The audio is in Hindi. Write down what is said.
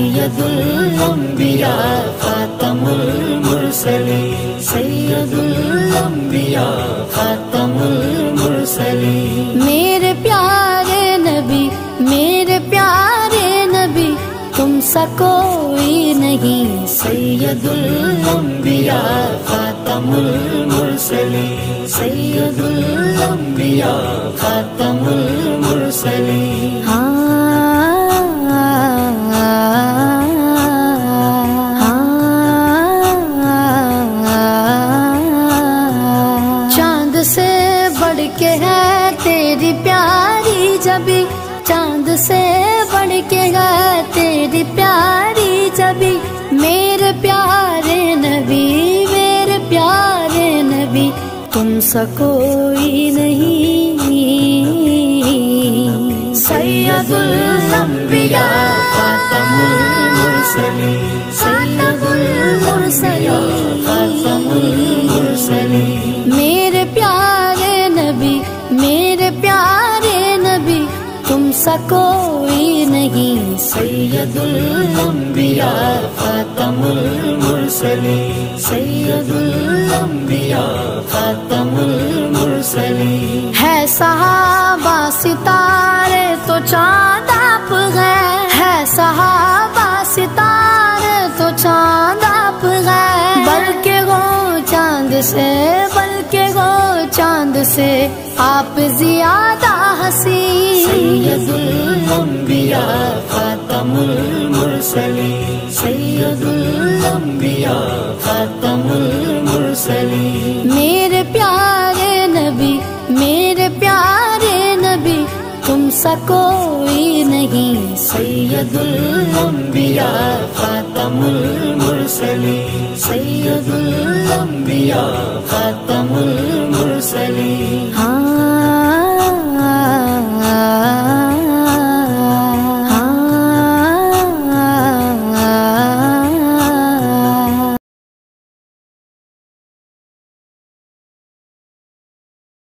सैयदुल अंबिया खातमुल मुरसलीन। सैयदुल अंबिया खातमुल मुरसलीन। मेरे प्यारे नबी मेरे प्यारे नबी तुम सा कोई नहीं। सैयदुल अंबिया खातमुल मुरसलीन। सैयदुल अंबिया खातमुल मुरसलीन। चाँद बढ़ के है तेरी प्यारी जबी चाँद से बढ़ के है तेरी प्यारी जबी मेरे प्यारे नबी मेरे प्यारे नबी तुम सा कोई नहीं। सैयदुल अंबिया खातमुल मुरसलीन। सैयदुल तुम सा कोई नहीं, सैयदुल अंबिया, खातमुल मुरसलीन। सैयदुल अंबिया, खातमुल मुरसलीन। है सहाबा सितारे तो चाँद आप गए। है सहाबा सितारे तो चाँद आप गए। बल्कि वो चाँद से से आप ज़्यादा हसी। सैयदुल अंबिया खातमुल मुरसलीन सैयदुल अंबिया खातमुल मुरसलीन मेरे प्यारे नबी मेरे प्यारे नबी तुम कोई नहीं। सैयदुल अंबिया खातमुल मुरसलीन सैयदुल अंबिया खातमुल